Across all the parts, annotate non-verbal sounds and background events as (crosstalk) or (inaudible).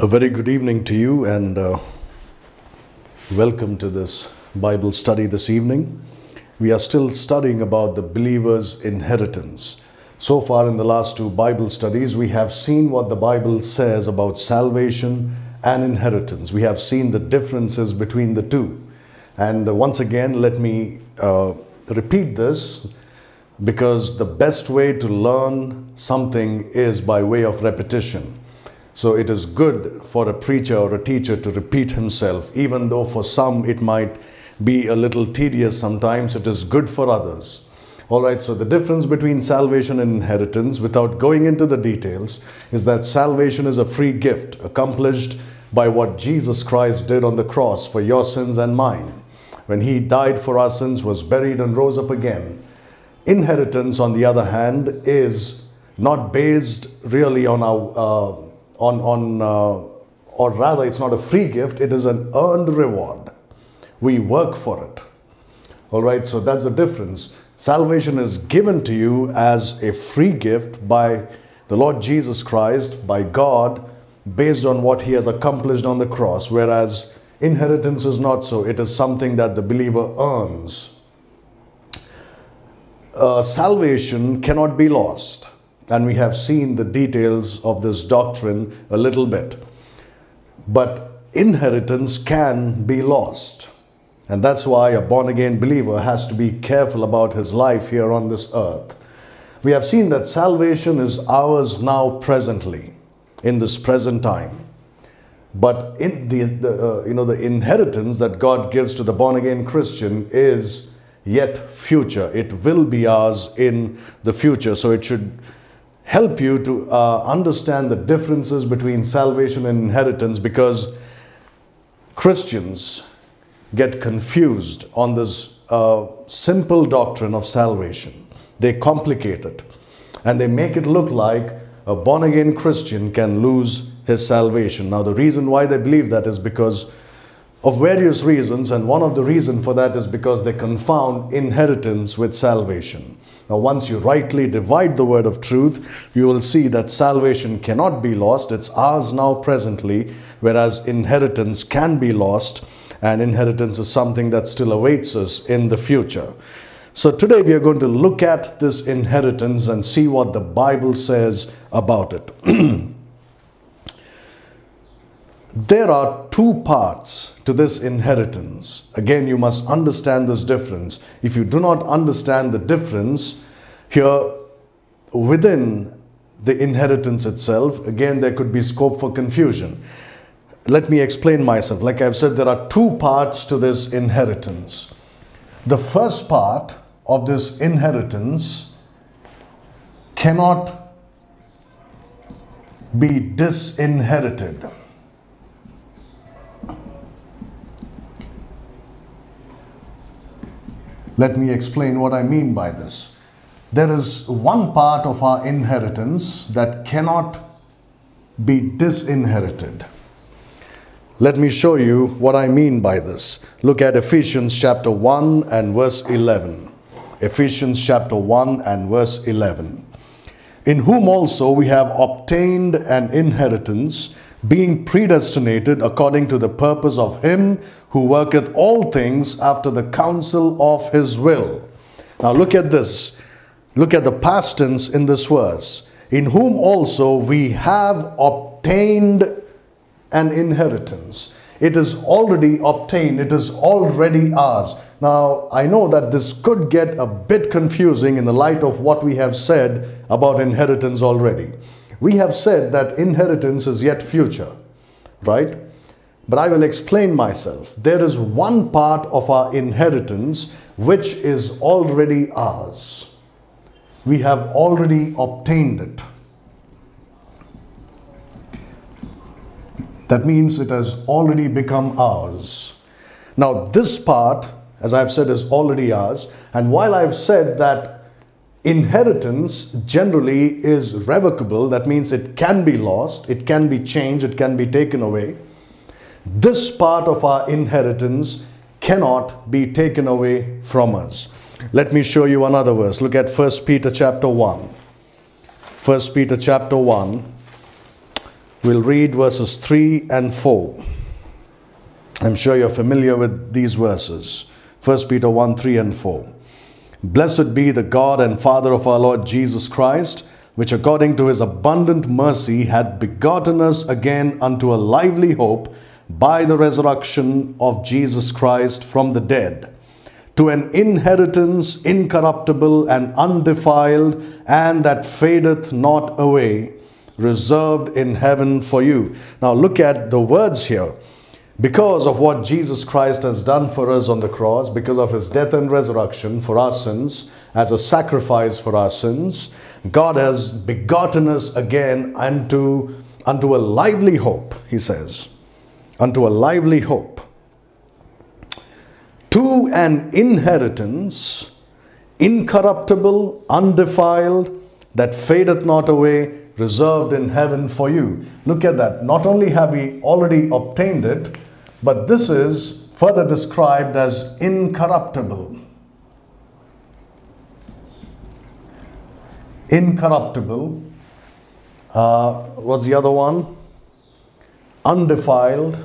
A very good evening to you and uh, welcome to this Bible study this evening. We are still studying about the believer's inheritance. So far, in the last two Bible studies, we have seen what the Bible says about salvation and inheritance. We have seen the differences between the two. And uh, once again, let me uh, repeat this because the best way to learn something is by way of repetition. So it is good for a preacher or a teacher to repeat himself, even though for some it might be a little tedious sometimes, it is good for others. All right, so the difference between salvation and inheritance, without going into the details, is that salvation is a free gift accomplished by what Jesus Christ did on the cross for your sins and mine. When he died for our sins, was buried, and rose up again. Inheritance, on the other hand, is not based really on our. Uh, on, on uh, or rather, it's not a free gift, it is an earned reward. We work for it. All right, so that's the difference. Salvation is given to you as a free gift by the Lord Jesus Christ, by God, based on what He has accomplished on the cross, whereas inheritance is not so. It is something that the believer earns. Uh, salvation cannot be lost. And we have seen the details of this doctrine a little bit. But inheritance can be lost. And that's why a born again believer has to be careful about his life here on this earth. We have seen that salvation is ours now presently, in this present time. But in the, the uh, you know the inheritance that God gives to the born again Christian is yet future. It will be ours in the future. So it should help you to uh, understand the differences between salvation and inheritance because Christians get confused on this uh, simple doctrine of salvation. They complicate it and they make it look like a born again Christian can lose his salvation. Now, the reason why they believe that is because of various reasons, and one of the reasons for that is because they confound inheritance with salvation. Now, once you rightly divide the word of truth, you will see that salvation cannot be lost. It's ours now presently, whereas inheritance can be lost, and inheritance is something that still awaits us in the future. So, today we are going to look at this inheritance and see what the Bible says about it. (clears throat) there are two parts to this inheritance. Again, you must understand this difference. If you do not understand the difference here within the inheritance itself, again, there could be scope for confusion. Let me explain myself. Like I've said, there are two parts to this inheritance. The first part of this inheritance cannot be disinherited. Let me explain what I mean by this. There is one part of our inheritance that cannot be disinherited. Let me show you what I mean by this. Look at Ephesians chapter 1 and verse 11. Ephesians chapter 1 and verse 11. In whom also we have obtained an inheritance, being predestinated according to the purpose of Him who worketh all things after the counsel of his will. Now look at this. Look at the past tense in this verse. In whom also we have obtained an inheritance. It is already obtained, it is already ours. Now, I know that this could get a bit confusing in the light of what we have said about inheritance already. We have said that inheritance is yet future, right? But I will explain myself. There is one part of our inheritance which is already ours. We have already obtained it. That means it has already become ours. Now, this part, as I've said, is already ours. And while I've said that inheritance generally is revocable, that means it can be lost, it can be changed, it can be taken away this part of our inheritance cannot be taken away from us. Let me show you another verse. Look at 1 Peter chapter 1. 1 Peter chapter 1 We'll read verses 3 and 4. I'm sure you're familiar with these verses. 1 Peter 1 3 and 4. Blessed be the God and Father of our Lord Jesus Christ, which according to his abundant mercy hath begotten us again unto a lively hope by the resurrection of Jesus Christ from the dead, to an inheritance incorruptible and undefiled, and that fadeth not away, reserved in heaven for you. Now look at the words here because of what Jesus Christ has done for us on the cross, because of his death and resurrection for our sins, as a sacrifice for our sins, God has begotten us again unto, unto a lively hope, he says, unto a lively hope, to an inheritance incorruptible, undefiled, that fadeth not away, reserved in heaven for you. Look at that. Not only have we already obtained it, but this is further described as incorruptible. Incorruptible. Uh, what's the other one? Undefiled.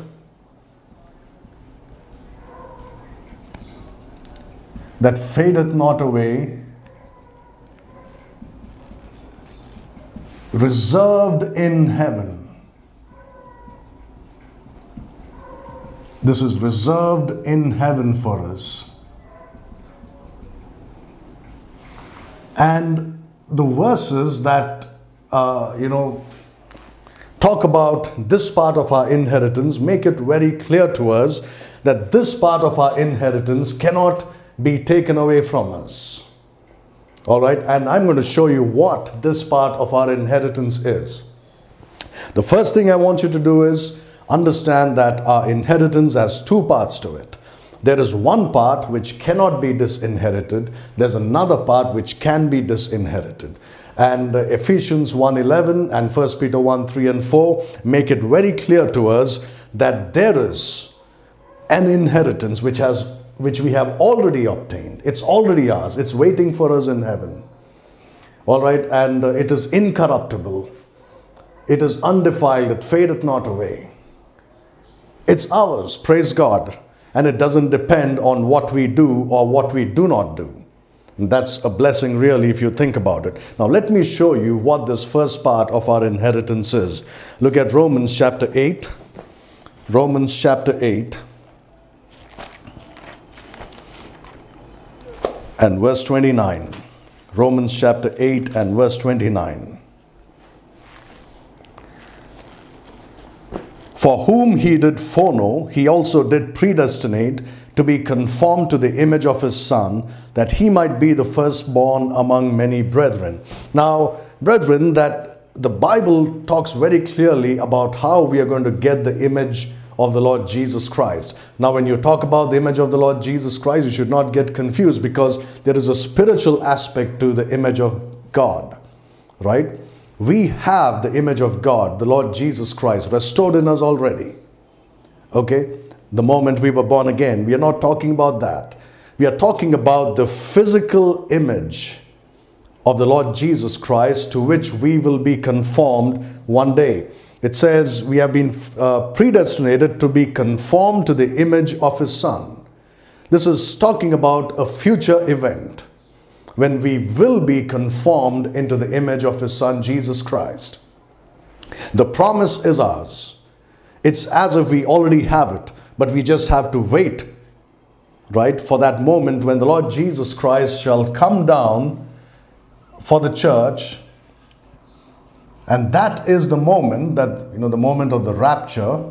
That fadeth not away. Reserved in heaven. This is reserved in heaven for us. And the verses that, uh, you know, talk about this part of our inheritance make it very clear to us that this part of our inheritance cannot be taken away from us. All right, and I'm going to show you what this part of our inheritance is. The first thing I want you to do is understand that our inheritance has two parts to it. There is one part which cannot be disinherited. There's another part which can be disinherited. And uh, Ephesians 1.11 and 1 Peter 1, 3 and 4 make it very clear to us that there is an inheritance which has which we have already obtained. It's already ours. It's waiting for us in heaven. All right, and uh, it is incorruptible. It is undefiled. It fadeth not away. It's ours, praise God. And it doesn't depend on what we do or what we do not do. And that's a blessing, really, if you think about it. Now, let me show you what this first part of our inheritance is. Look at Romans chapter 8. Romans chapter 8. And verse 29. Romans chapter 8 and verse 29. For whom he did foreknow, he also did predestinate to be conformed to the image of his Son, that he might be the firstborn among many brethren. Now, brethren, that the Bible talks very clearly about how we are going to get the image of the Lord Jesus Christ. Now, when you talk about the image of the Lord Jesus Christ, you should not get confused because there is a spiritual aspect to the image of God, right? We have the image of God, the Lord Jesus Christ, restored in us already. Okay? The moment we were born again. We are not talking about that. We are talking about the physical image of the Lord Jesus Christ to which we will be conformed one day. It says we have been uh, predestinated to be conformed to the image of His Son. This is talking about a future event when we will be conformed into the image of His Son, Jesus Christ. The promise is ours. It's as if we already have it, but we just have to wait, right, for that moment when the Lord Jesus Christ shall come down for the church. And that is the moment that, you know, the moment of the rapture,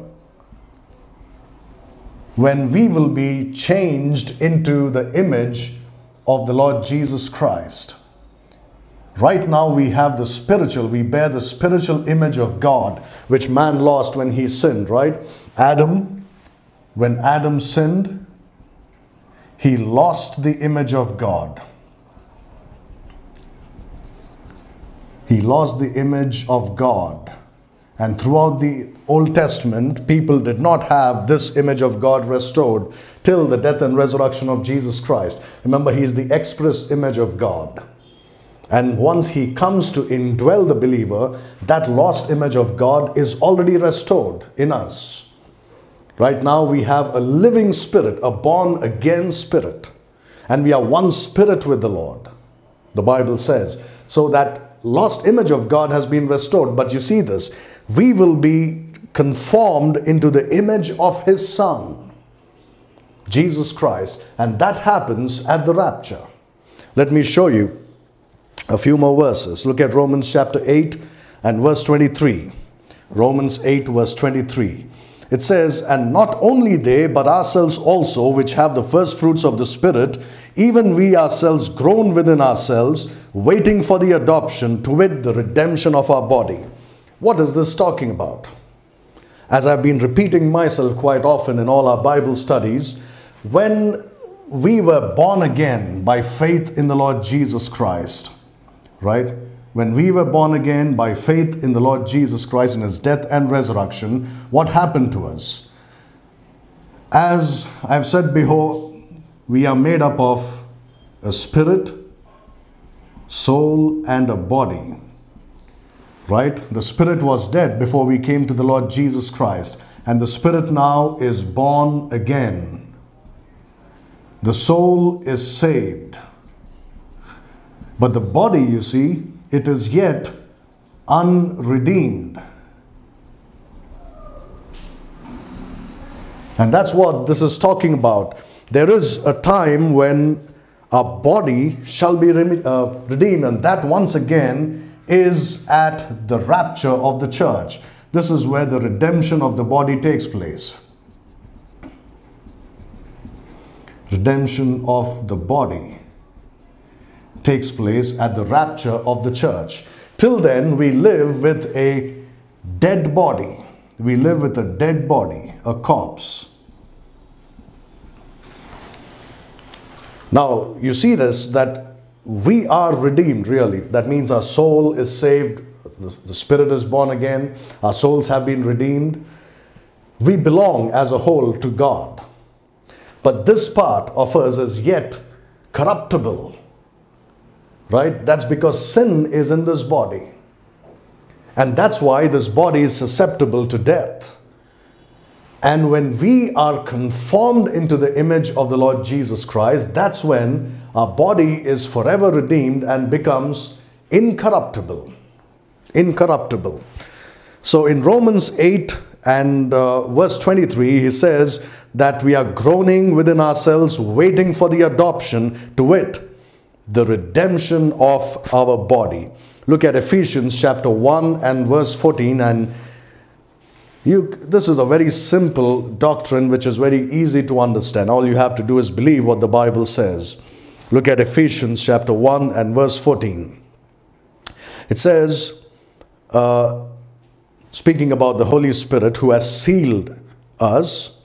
when we will be changed into the image of the Lord Jesus Christ. Right now, we have the spiritual, we bear the spiritual image of God, which man lost when he sinned, right? Adam, when Adam sinned, he lost the image of God. He lost the image of God. And throughout the Old Testament, people did not have this image of God restored till the death and resurrection of Jesus Christ. Remember, He is the express image of God. And once he comes to indwell the believer, that lost image of God is already restored in us. Right now, we have a living spirit, a born again spirit, and we are one spirit with the Lord. The Bible says. So that lost image of God has been restored. But you see this, we will be conformed into the image of his Son, Jesus Christ, and that happens at the rapture. Let me show you a few more verses. Look at Romans chapter 8 and verse 23. Romans 8, verse 23. It says, And not only they, but ourselves also, which have the first fruits of the Spirit, even we ourselves groan within ourselves, waiting for the adoption, to wit, the redemption of our body. What is this talking about? As I've been repeating myself quite often in all our Bible studies, when we were born again by faith in the Lord Jesus Christ, right? When we were born again by faith in the Lord Jesus Christ in his death and resurrection, what happened to us? As I've said before, we are made up of a spirit, soul, and a body. Right? The spirit was dead before we came to the Lord Jesus Christ, and the spirit now is born again. The soul is saved. But the body, you see, it is yet unredeemed. And that's what this is talking about. There is a time when a body shall be uh, redeemed, and that once again is at the rapture of the church. This is where the redemption of the body takes place. Redemption of the body takes place at the rapture of the church. Till then, we live with a dead body. We live with a dead body, a corpse. Now, you see this that we are redeemed, really. That means our soul is saved, the spirit is born again, our souls have been redeemed. We belong as a whole to God. But this part of us is yet corruptible right? That's because sin is in this body. And that's why this body is susceptible to death. And when we are conformed into the image of the Lord Jesus Christ, that's when our body is forever redeemed and becomes incorruptible. Incorruptible. So in Romans 8 and uh, verse 23, he says that we are groaning within ourselves, waiting for the adoption to wit the redemption of our body. Look at Ephesians chapter 1 and verse 14 and you, this is a very simple doctrine which is very easy to understand. All you have to do is believe what the Bible says. Look at Ephesians chapter 1 and verse 14. It says, uh, speaking about the Holy Spirit who has sealed us,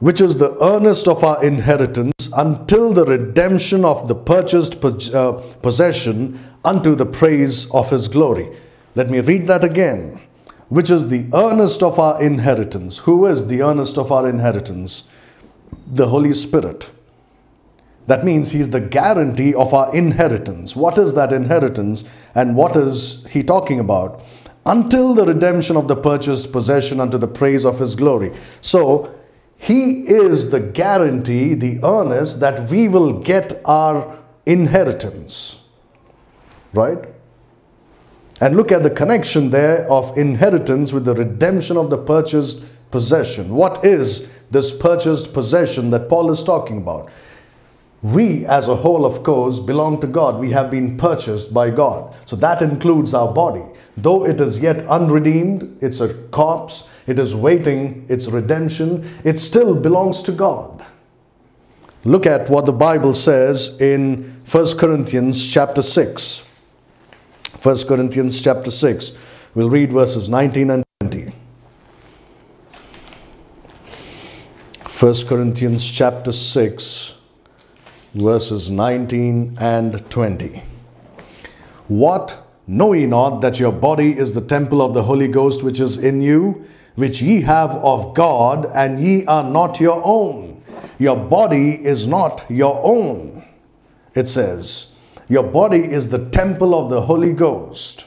which is the earnest of our inheritance until the redemption of the purchased uh, possession unto the praise of his glory. Let me read that again. Which is the earnest of our inheritance. Who is the earnest of our inheritance? The Holy Spirit. That means He's the guarantee of our inheritance. What is that inheritance and what is He talking about? Until the redemption of the purchased possession unto the praise of His glory. So, he is the guarantee, the earnest that we will get our inheritance. Right? And look at the connection there of inheritance with the redemption of the purchased possession. What is this purchased possession that Paul is talking about? We, as a whole, of course, belong to God. We have been purchased by God. So that includes our body. Though it is yet unredeemed, it's a corpse, it is waiting its redemption, it still belongs to God. Look at what the Bible says in 1 Corinthians chapter 6. 1 Corinthians chapter 6. We'll read verses 19 and 20. 1 Corinthians chapter 6 verses 19 and 20. What know ye not that your body is the temple of the Holy Ghost which is in you, which ye have of God, and ye are not your own? Your body is not your own, it says. Your body is the temple of the Holy Ghost.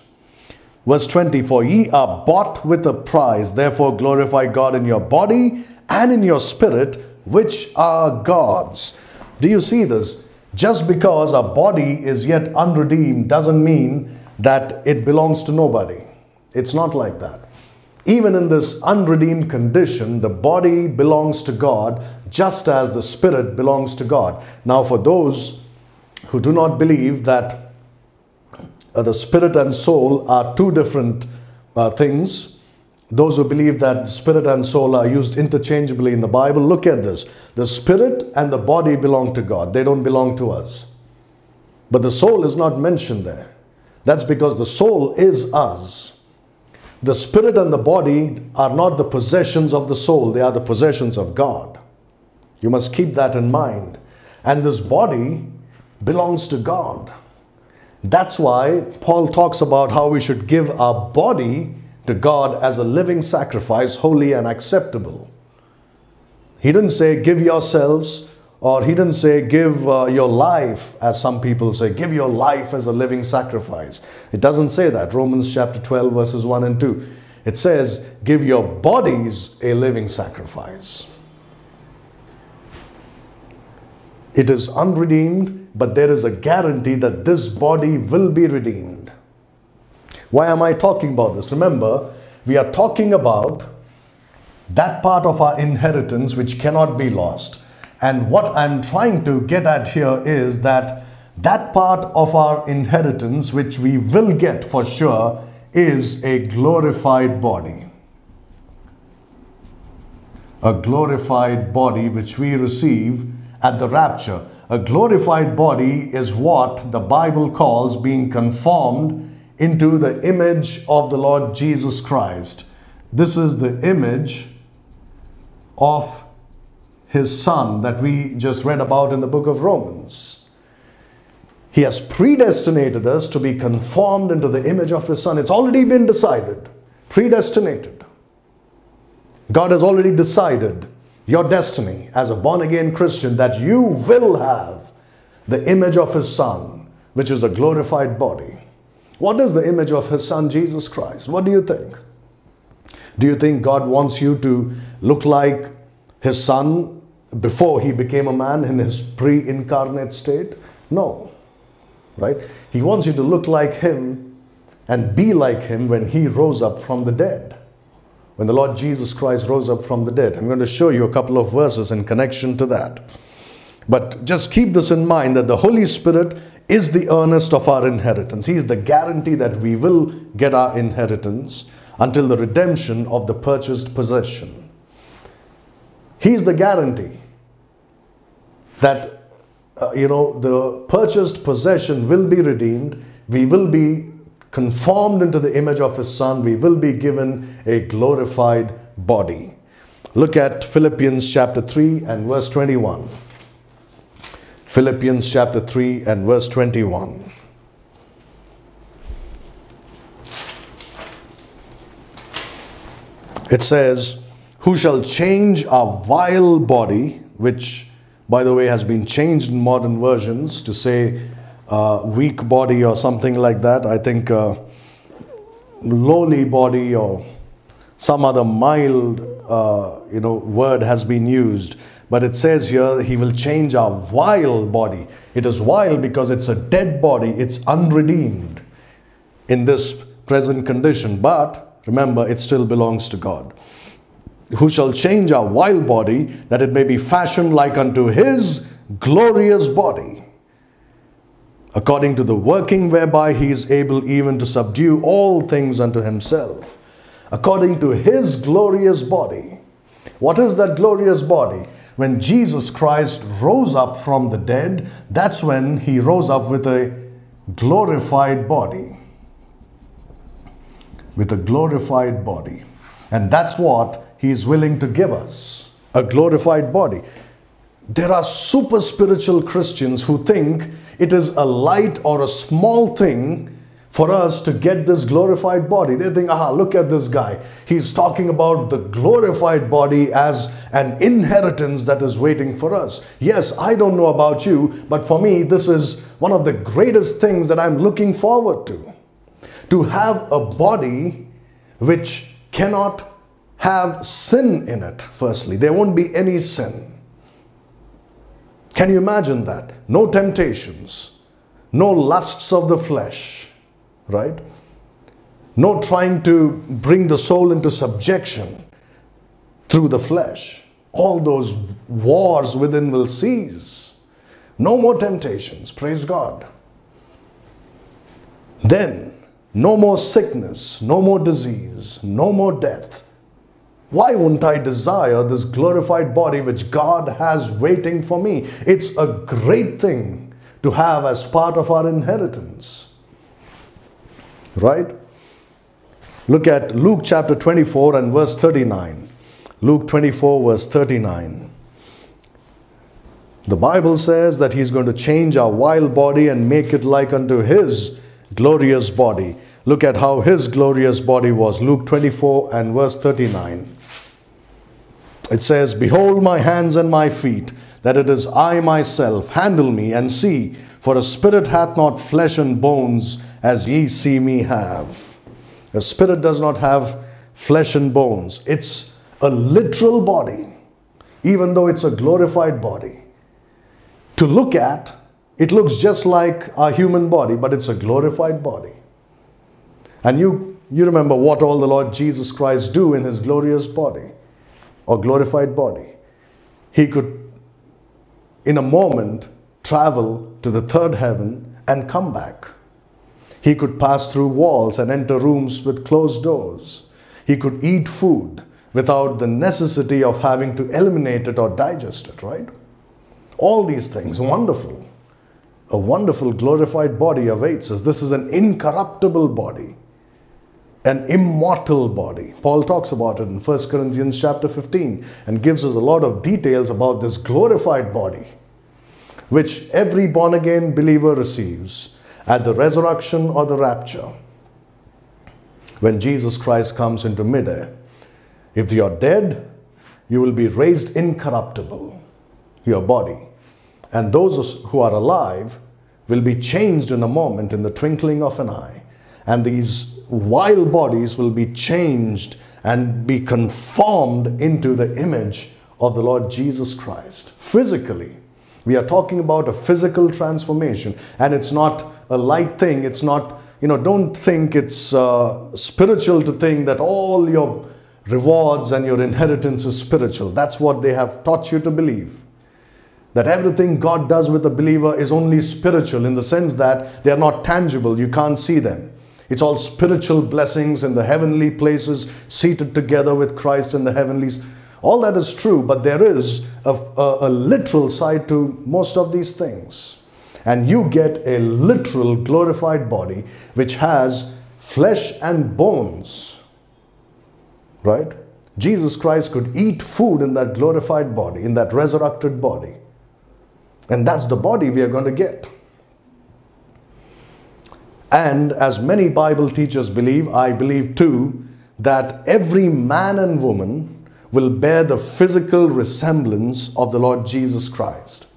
Verse 20 For ye are bought with a price, therefore glorify God in your body and in your spirit, which are God's. Do you see this? Just because a body is yet unredeemed doesn't mean that it belongs to nobody. It's not like that. Even in this unredeemed condition, the body belongs to God just as the spirit belongs to God. Now, for those who do not believe that uh, the spirit and soul are two different uh, things, those who believe that spirit and soul are used interchangeably in the Bible, look at this. The spirit and the body belong to God, they don't belong to us. But the soul is not mentioned there. That's because the soul is us. The spirit and the body are not the possessions of the soul, they are the possessions of God. You must keep that in mind. And this body belongs to God. That's why Paul talks about how we should give our body to God as a living sacrifice, holy and acceptable. He didn't say, give yourselves or he didn't say, give uh, your life, as some people say, give your life as a living sacrifice. It doesn't say that. Romans chapter 12, verses 1 and 2. It says, give your bodies a living sacrifice. It is unredeemed, but there is a guarantee that this body will be redeemed. Why am I talking about this? Remember, we are talking about that part of our inheritance which cannot be lost. And what I'm trying to get at here is that that part of our inheritance, which we will get for sure, is a glorified body. A glorified body which we receive at the rapture. A glorified body is what the Bible calls being conformed into the image of the Lord Jesus Christ. This is the image of his son that we just read about in the book of Romans. He has predestinated us to be conformed into the image of his son. It's already been decided, predestinated. God has already decided your destiny as a born again Christian that you will have the image of his son, which is a glorified body. What is the image of his son, Jesus Christ? What do you think? Do you think God wants you to look like his son before he became a man in his pre incarnate state? No. Right? He wants you to look like him and be like him when he rose up from the dead. When the Lord Jesus Christ rose up from the dead. I'm going to show you a couple of verses in connection to that. But just keep this in mind that the Holy Spirit is the earnest of our inheritance. He is the guarantee that we will get our inheritance until the redemption of the purchased possession. He is the guarantee that uh, you know the purchased possession will be redeemed we will be conformed into the image of his son we will be given a glorified body. Look at philippians chapter 3 and verse 21 philippians chapter 3 and verse 21 it says who shall change our vile body which by the way, has been changed in modern versions to say uh, weak body or something like that. I think uh, lowly body or some other mild, uh, you know, word has been used. But it says here he will change our vile body. It is vile because it's a dead body. It's unredeemed in this present condition. But remember, it still belongs to God who shall change our vile body, that it may be fashioned like unto his glorious body, according to the working whereby he is able even to subdue all things unto himself, according to his glorious body. What is that glorious body? When Jesus Christ rose up from the dead, that's when he rose up with a glorified body. With a glorified body. And that's what he is willing to give us a glorified body. There are super spiritual Christians who think it is a light or a small thing for us to get this glorified body. They think, aha, look at this guy. He's talking about the glorified body as an inheritance that is waiting for us. Yes, I don't know about you, but for me, this is one of the greatest things that I'm looking forward to. To have a body which cannot have sin in it, firstly. There won't be any sin. Can you imagine that? No temptations, no lusts of the flesh right? No trying to bring the soul into subjection through the flesh. All those wars within will cease. No more temptations, praise God. Then, no more sickness, no more disease, no more death. Why wouldn't I desire this glorified body which God has waiting for me? It's a great thing to have as part of our inheritance. Right? Look at Luke chapter 24 and verse 39. Luke 24, verse 39. The Bible says that He's going to change our wild body and make it like unto His glorious body. Look at how His glorious body was. Luke 24 and verse 39. It says, Behold my hands and my feet, that it is I myself. Handle me and see, for a spirit hath not flesh and bones as ye see me have. A spirit does not have flesh and bones. It's a literal body, even though it's a glorified body. To look at, it looks just like our human body, but it's a glorified body. And you, you remember what all the Lord Jesus Christ do in his glorious body or glorified body. He could, in a moment, travel to the third heaven and come back. He could pass through walls and enter rooms with closed doors. He could eat food without the necessity of having to eliminate it or digest it, right? All these things, wonderful. A wonderful glorified body awaits us. This is an incorruptible body, an immortal body. Paul talks about it in 1 Corinthians chapter 15 and gives us a lot of details about this glorified body, which every born again believer receives at the resurrection or the rapture, when Jesus Christ comes into midair, if you're dead, you will be raised incorruptible, your body. And those who are alive will be changed in a moment, in the twinkling of an eye. And these wild bodies will be changed and be conformed into the image of the Lord Jesus Christ. Physically, we are talking about a physical transformation, and it's not a light thing. It's not, you know, don't think it's uh, spiritual to think that all your rewards and your inheritance is spiritual. That's what they have taught you to believe. That everything God does with a believer is only spiritual in the sense that they are not tangible, you can't see them. It's all spiritual blessings in the heavenly places, seated together with Christ in the heavenlies. All that is true, but there is a, a, a literal side to most of these things and you get a literal glorified body which has flesh and bones. Right? Jesus Christ could eat food in that glorified body, in that resurrected body. And that's the body we are going to get. And as many Bible teachers believe, I believe too, that every man and woman will bear the physical resemblance of the Lord Jesus Christ.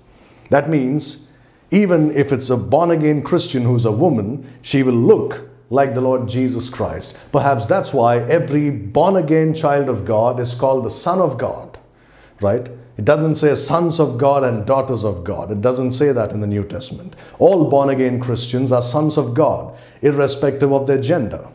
That means even if it's a born again Christian who's a woman, she will look like the Lord Jesus Christ. Perhaps that's why every born again child of God is called the Son of God, right? It doesn't say sons of God and daughters of God. It doesn't say that in the New Testament. All born again Christians are sons of God, irrespective of their gender.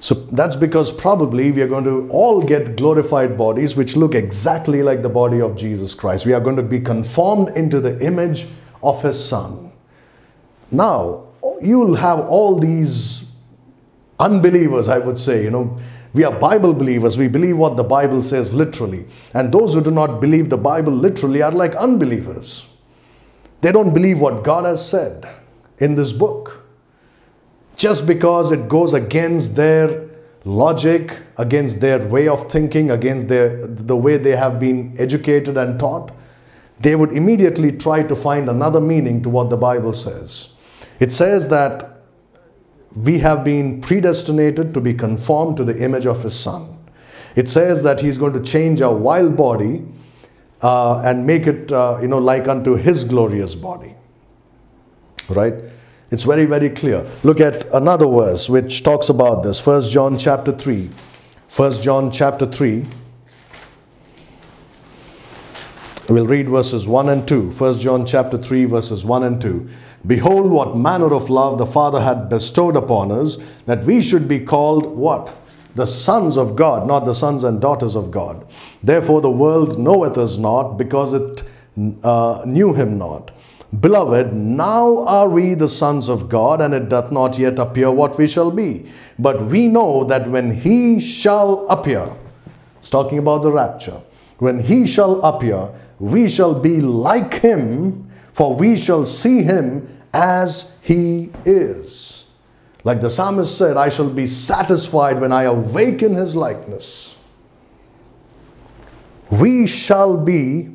So that's because probably we are going to all get glorified bodies which look exactly like the body of Jesus Christ. We are going to be conformed into the image of his son. Now, you'll have all these unbelievers, I would say, you know, we are Bible believers. We believe what the Bible says literally. And those who do not believe the Bible literally are like unbelievers. They don't believe what God has said in this book just because it goes against their logic, against their way of thinking, against their, the way they have been educated and taught, they would immediately try to find another meaning to what the Bible says. It says that we have been predestinated to be conformed to the image of his son. It says that he's going to change our wild body uh, and make it, uh, you know, like unto his glorious body. Right? It's very, very clear. Look at another verse which talks about this. First John chapter 3. First John chapter 3. We'll read verses 1 and 2. First John chapter 3, verses 1 and 2. Behold, what manner of love the Father had bestowed upon us, that we should be called what? The sons of God, not the sons and daughters of God. Therefore, the world knoweth us not, because it uh, knew him not. Beloved, now are we the sons of God, and it doth not yet appear what we shall be. But we know that when he shall appear, it's talking about the rapture, when he shall appear, we shall be like him, for we shall see him as he is. Like the psalmist said, I shall be satisfied when I awaken his likeness. We shall be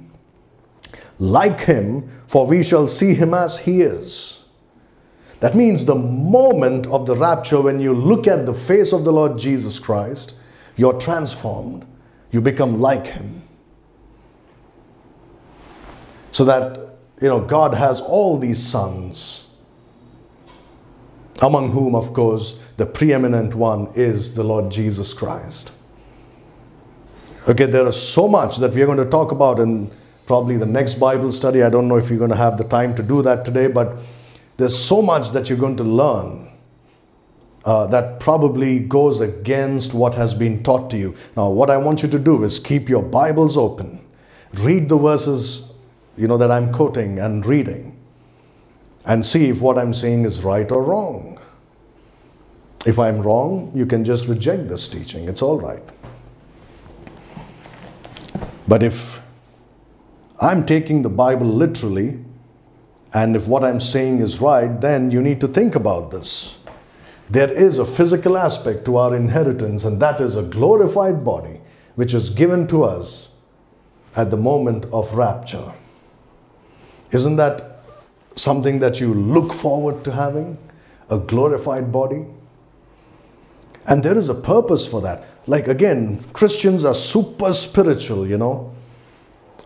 like him, for we shall see him as he is. That means the moment of the rapture, when you look at the face of the Lord Jesus Christ, you're transformed. You become like him. So that, you know, God has all these sons, among whom, of course, the preeminent one is the Lord Jesus Christ. Okay, there is so much that we are going to talk about in probably the next Bible study. I don't know if you're going to have the time to do that today, but there's so much that you're going to learn uh, that probably goes against what has been taught to you. Now, what I want you to do is keep your Bibles open, read the verses you know, that I'm quoting and reading and see if what I'm saying is right or wrong. If I'm wrong, you can just reject this teaching. It's all right. But if I'm taking the Bible literally, and if what I'm saying is right, then you need to think about this. There is a physical aspect to our inheritance, and that is a glorified body, which is given to us at the moment of rapture. Isn't that something that you look forward to having? A glorified body? And there is a purpose for that. Like again, Christians are super spiritual, you know,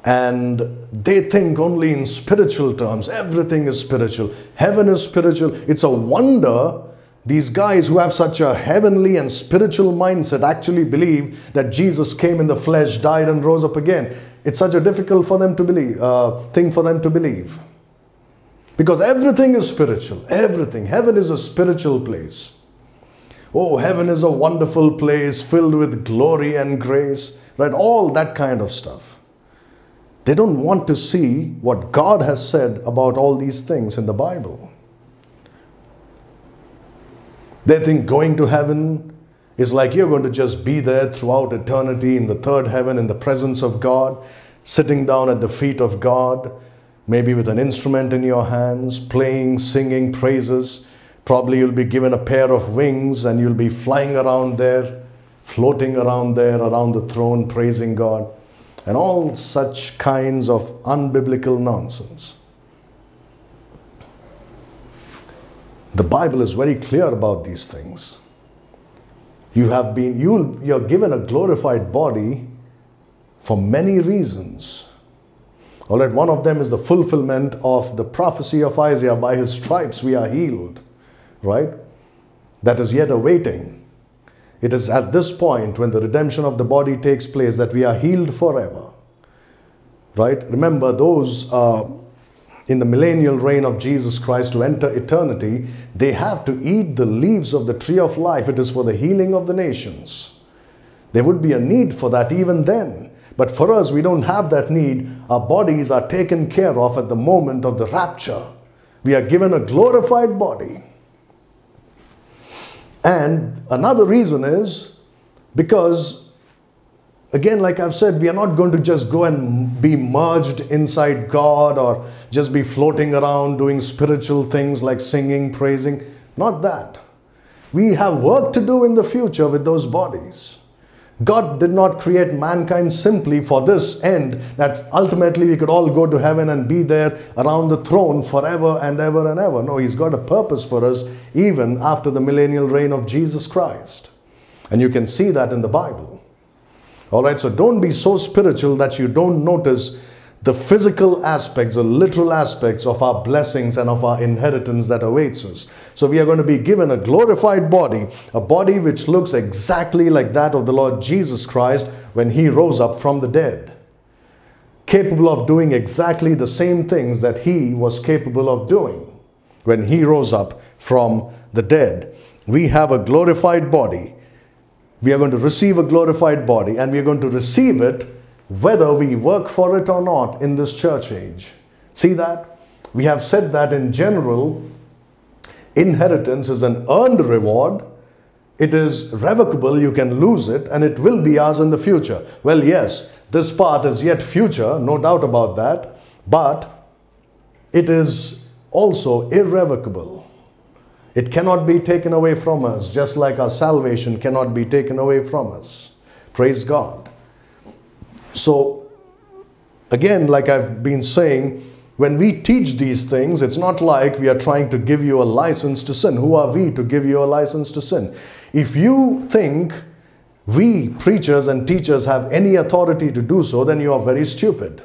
and they think only in spiritual terms. Everything is spiritual. Heaven is spiritual. It's a wonder these guys who have such a heavenly and spiritual mindset actually believe that Jesus came in the flesh, died, and rose up again. It's such a difficult for them to believe uh, thing for them to believe, because everything is spiritual. Everything. Heaven is a spiritual place. Oh, heaven is a wonderful place filled with glory and grace, right? All that kind of stuff. They don't want to see what God has said about all these things in the Bible. They think going to heaven is like you're going to just be there throughout eternity in the third heaven in the presence of God, sitting down at the feet of God, maybe with an instrument in your hands, playing, singing praises. Probably you'll be given a pair of wings and you'll be flying around there, floating around there, around the throne, praising God, and all such kinds of unbiblical nonsense. The Bible is very clear about these things. You have been, you, you're given a glorified body for many reasons. All right, one of them is the fulfillment of the prophecy of Isaiah by his stripes we are healed, right? That is yet awaiting. It is at this point when the redemption of the body takes place that we are healed forever, right? Remember, those uh, in the millennial reign of Jesus Christ to enter eternity, they have to eat the leaves of the tree of life. It is for the healing of the nations. There would be a need for that even then. But for us, we don't have that need. Our bodies are taken care of at the moment of the rapture. We are given a glorified body. And another reason is because Again, like I've said, we are not going to just go and be merged inside God or just be floating around doing spiritual things like singing, praising. Not that. We have work to do in the future with those bodies. God did not create mankind simply for this end that ultimately we could all go to heaven and be there around the throne forever and ever and ever. No, He's got a purpose for us even after the millennial reign of Jesus Christ. And you can see that in the Bible. All right, so don't be so spiritual that you don't notice the physical aspects, the literal aspects of our blessings and of our inheritance that awaits us. So we are going to be given a glorified body, a body which looks exactly like that of the Lord Jesus Christ when he rose up from the dead. Capable of doing exactly the same things that he was capable of doing when he rose up from the dead. We have a glorified body. We are going to receive a glorified body and we are going to receive it whether we work for it or not in this church age. See that? We have said that in general, inheritance is an earned reward. It is revocable, you can lose it, and it will be ours in the future. Well, yes, this part is yet future, no doubt about that, but it is also irrevocable. It cannot be taken away from us, just like our salvation cannot be taken away from us. Praise God. So, again, like I've been saying, when we teach these things, it's not like we are trying to give you a license to sin. Who are we to give you a license to sin? If you think we preachers and teachers have any authority to do so, then you are very stupid.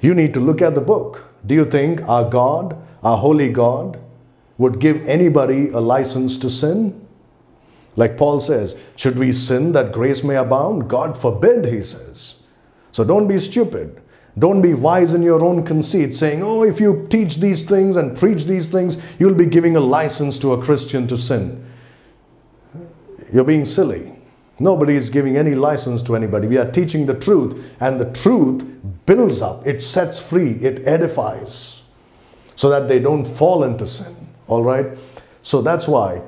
You need to look at the book. Do you think our God, our holy God, would give anybody a license to sin? Like Paul says, should we sin that grace may abound? God forbid, he says. So don't be stupid. Don't be wise in your own conceit, saying, oh, if you teach these things and preach these things, you'll be giving a license to a Christian to sin. You're being silly. Nobody is giving any license to anybody. We are teaching the truth, and the truth builds up, it sets free, it edifies, so that they don't fall into sin. All right? So that's why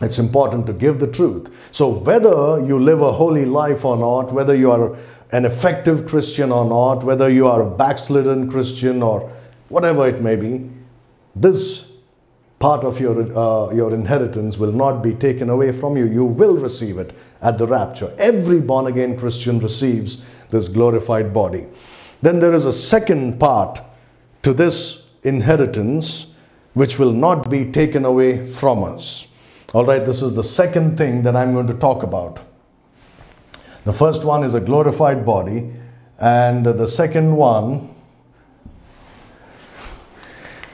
it's important to give the truth. So, whether you live a holy life or not, whether you are an effective Christian or not, whether you are a backslidden Christian or whatever it may be, this part of your, uh, your inheritance will not be taken away from you. You will receive it at the rapture. Every born again Christian receives this glorified body. Then there is a second part to this inheritance which will not be taken away from us. All right, this is the second thing that I'm going to talk about. The first one is a glorified body, and the second one,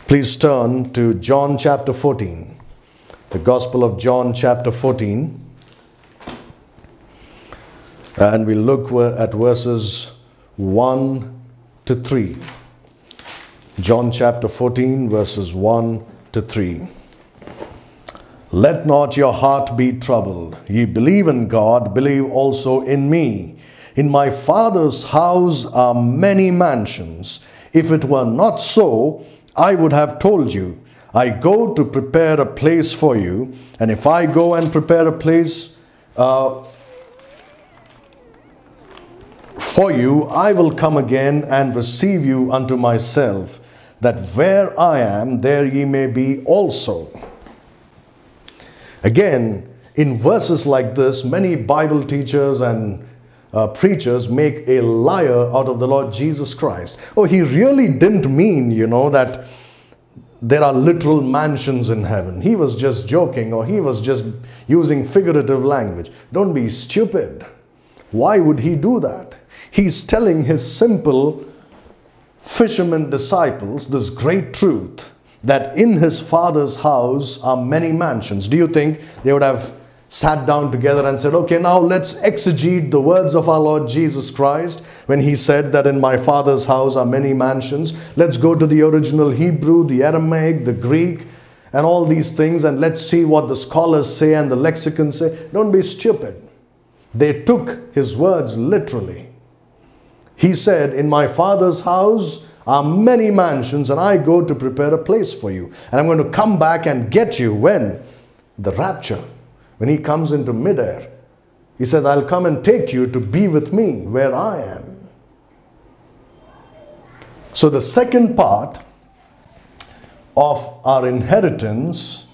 please turn to John chapter 14, the Gospel of John chapter 14, and we look at verses 1 to 3. John chapter 14, verses 1 to 3. Let not your heart be troubled. Ye believe in God, believe also in me. In my Father's house are many mansions. If it were not so, I would have told you. I go to prepare a place for you. And if I go and prepare a place uh, for you, I will come again and receive you unto myself, that where I am, there ye may be also. Again, in verses like this, many Bible teachers and uh, preachers make a liar out of the Lord Jesus Christ. Oh, he really didn't mean, you know, that there are literal mansions in heaven. He was just joking or he was just using figurative language. Don't be stupid. Why would he do that? He's telling his simple fishermen disciples this great truth that in his father's house are many mansions. Do you think they would have sat down together and said, okay, now let's exegete the words of our Lord Jesus Christ when he said that in my father's house are many mansions. Let's go to the original Hebrew, the Aramaic, the Greek, and all these things, and let's see what the scholars say and the lexicons say. Don't be stupid. They took his words literally. He said, In my father's house are many mansions, and I go to prepare a place for you. And I'm going to come back and get you when? The rapture. When he comes into midair. He says, I'll come and take you to be with me where I am. So the second part of our inheritance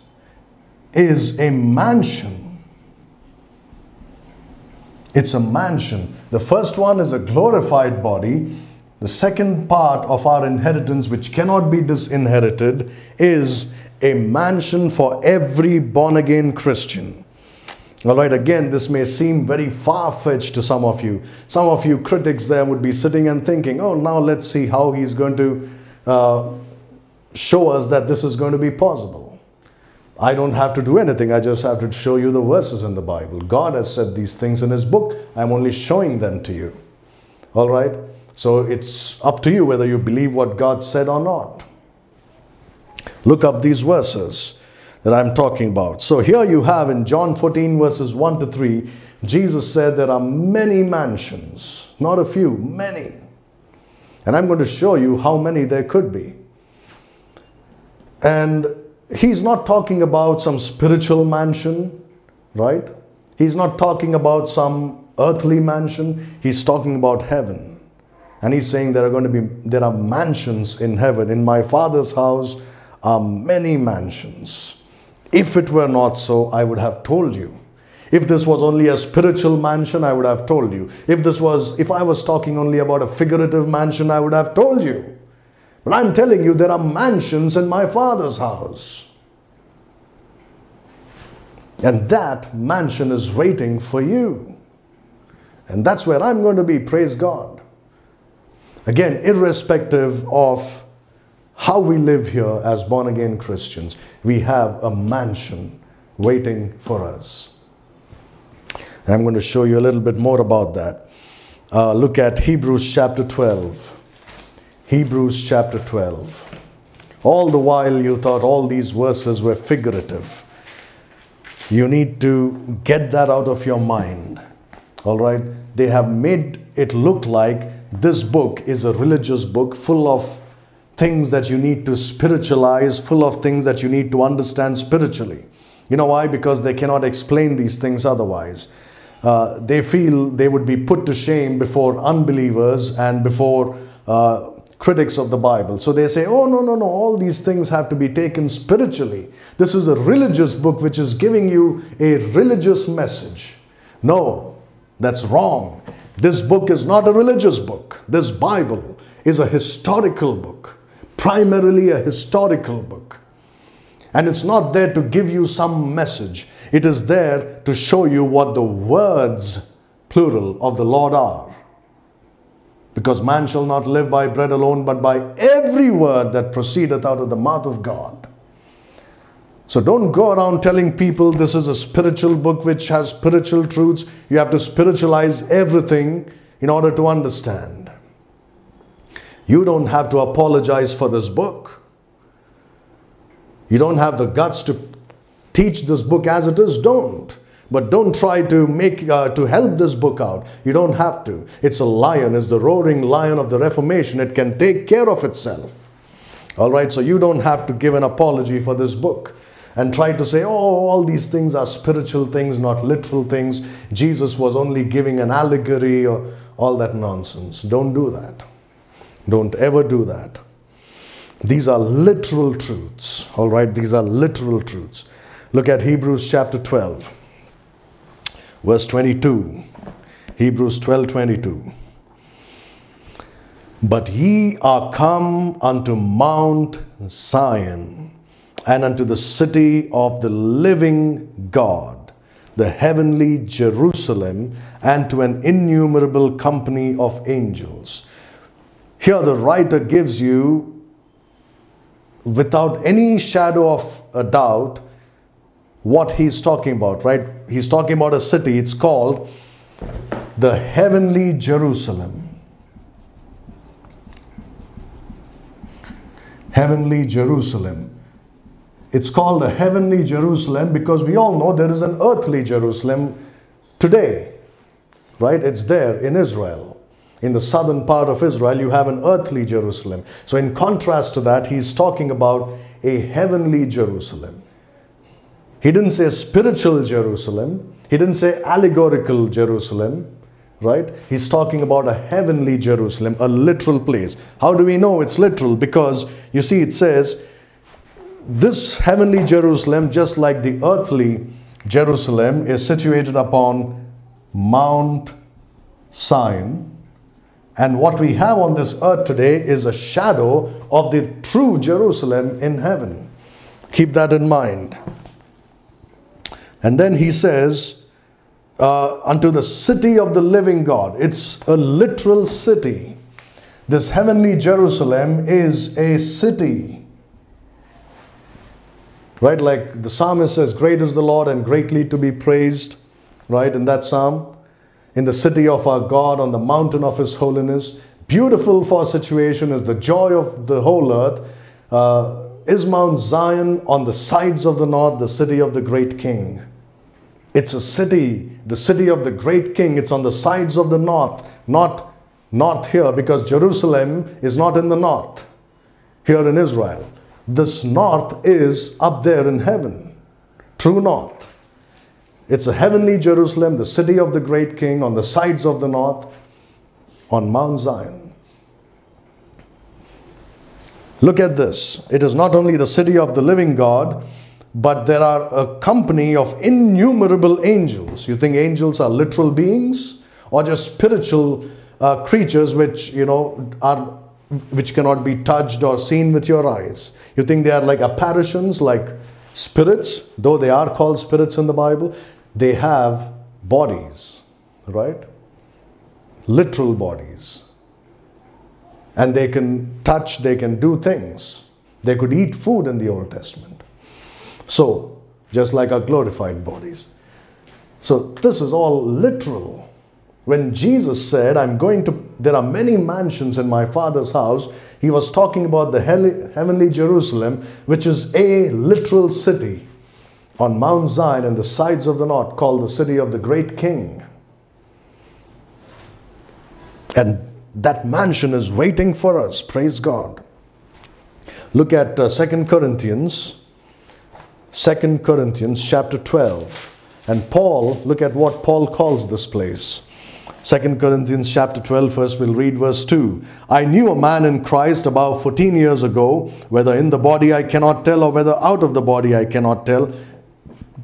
is a mansion. It's a mansion. The first one is a glorified body. The second part of our inheritance, which cannot be disinherited, is a mansion for every born again Christian. All right, again, this may seem very far fetched to some of you. Some of you critics there would be sitting and thinking, oh, now let's see how he's going to uh, show us that this is going to be possible. I don't have to do anything, I just have to show you the verses in the Bible. God has said these things in His book, I'm only showing them to you. All right, so it's up to you whether you believe what God said or not. Look up these verses that I'm talking about. So here you have in John 14, verses 1 to 3, Jesus said there are many mansions, not a few, many. And I'm going to show you how many there could be. And he's not talking about some spiritual mansion, right? He's not talking about some earthly mansion. He's talking about heaven. And he's saying there are going to be there are mansions in heaven. In my father's house are many mansions. If it were not so, I would have told you. If this was only a spiritual mansion, I would have told you. If this was, if I was talking only about a figurative mansion, I would have told you. But I'm telling you, there are mansions in my father's house. And that mansion is waiting for you. And that's where I'm going to be, praise God. Again, irrespective of how we live here as born again Christians, we have a mansion waiting for us. I'm going to show you a little bit more about that. Uh, look at Hebrews chapter 12. Hebrews chapter 12. All the while you thought all these verses were figurative. You need to get that out of your mind. All right? They have made it look like this book is a religious book full of things that you need to spiritualize, full of things that you need to understand spiritually. You know why? Because they cannot explain these things otherwise. Uh, they feel they would be put to shame before unbelievers and before uh, critics of the Bible. So they say, oh, no, no, no, all these things have to be taken spiritually. This is a religious book which is giving you a religious message. No, that's wrong. This book is not a religious book. This Bible is a historical book primarily a historical book. And it's not there to give you some message. It is there to show you what the words, plural, of the Lord are. Because man shall not live by bread alone, but by every word that proceedeth out of the mouth of God. So don't go around telling people this is a spiritual book which has spiritual truths. You have to spiritualize everything in order to understand. You don't have to apologize for this book. You don't have the guts to teach this book as it is. Don't. But don't try to make uh, to help this book out. You don't have to. It's a lion. It's the roaring lion of the Reformation. It can take care of itself. All right. So you don't have to give an apology for this book and try to say, oh, all these things are spiritual things, not literal things. Jesus was only giving an allegory or all that nonsense. Don't do that. Don't ever do that. These are literal truths, all right? These are literal truths. Look at Hebrews chapter 12, verse 22. Hebrews 12 22. But ye are come unto Mount Zion, and unto the city of the living God, the heavenly Jerusalem, and to an innumerable company of angels here, the writer gives you, without any shadow of a doubt, what he's talking about, right? He's talking about a city. It's called the heavenly Jerusalem. Heavenly Jerusalem. It's called a heavenly Jerusalem because we all know there is an earthly Jerusalem today, right? It's there in Israel in the southern part of Israel, you have an earthly Jerusalem. So, in contrast to that, he's talking about a heavenly Jerusalem. He didn't say spiritual Jerusalem, he didn't say allegorical Jerusalem, right? He's talking about a heavenly Jerusalem, a literal place. How do we know it's literal? Because you see, it says, this heavenly Jerusalem, just like the earthly Jerusalem, is situated upon Mount Zion. And what we have on this earth today is a shadow of the true Jerusalem in heaven. Keep that in mind. And then he says, uh, unto the city of the living God. It's a literal city. This heavenly Jerusalem is a city. Right? Like the psalmist says, Great is the Lord and greatly to be praised. Right? In that psalm. In the city of our God, on the mountain of his holiness. Beautiful for situation is the joy of the whole earth. Uh, is Mount Zion on the sides of the north, the city of the great king. It's a city, the city of the great king. It's on the sides of the north, not north here, because Jerusalem is not in the north, here in Israel. This north is up there in heaven, true north. It's a heavenly Jerusalem, the city of the great king, on the sides of the north, on Mount Zion. Look at this. It is not only the city of the living God, but there are a company of innumerable angels. You think angels are literal beings or just spiritual uh, creatures which, you know, are which cannot be touched or seen with your eyes? You think they are like apparitions, like spirits, though they are called spirits in the Bible, they have bodies, right? Literal bodies. And they can touch, they can do things. They could eat food in the Old Testament. So, just like our glorified bodies. So, this is all literal. When Jesus said, I'm going to, there are many mansions in my Father's house, he was talking about the heavenly Jerusalem, which is a literal city on Mount Zion and the sides of the north, called the city of the great king. And that mansion is waiting for us. Praise God. Look at uh, 2 Corinthians 2 Corinthians chapter 12. And Paul, look at what Paul calls this place. 2 Corinthians chapter 12, first we'll read verse 2. I knew a man in Christ about 14 years ago, whether in the body I cannot tell or whether out of the body I cannot tell.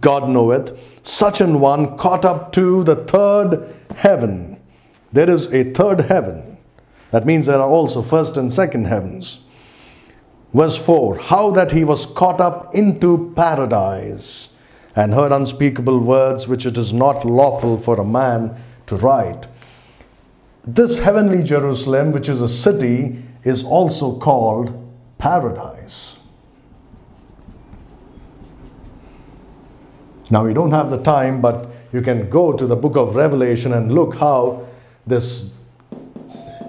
God knoweth. Such an one caught up to the third heaven. There is a third heaven. That means there are also first and second heavens. Verse 4 How that he was caught up into paradise and heard unspeakable words which it is not lawful for a man to write. This heavenly Jerusalem, which is a city, is also called paradise. Now, we don't have the time, but you can go to the book of Revelation and look how this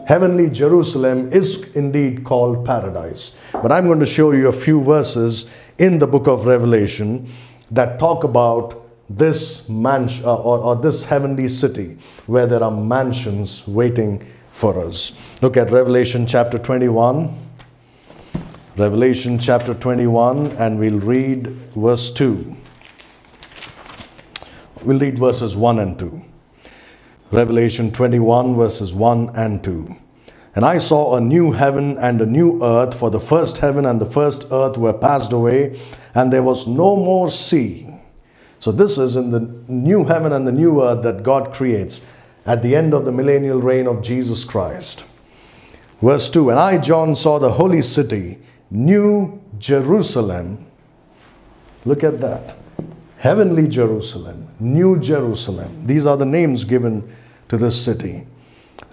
heavenly Jerusalem is indeed called paradise. But I'm going to show you a few verses in the book of Revelation that talk about this mansion uh, or, or this heavenly city where there are mansions waiting for us. Look at Revelation chapter 21. Revelation chapter 21, and we'll read verse 2. We'll read verses 1 and 2. Revelation 21, verses 1 and 2. And I saw a new heaven and a new earth, for the first heaven and the first earth were passed away, and there was no more sea. So, this is in the new heaven and the new earth that God creates at the end of the millennial reign of Jesus Christ. Verse 2 And I, John, saw the holy city, New Jerusalem. Look at that. Heavenly Jerusalem, New Jerusalem. These are the names given to this city.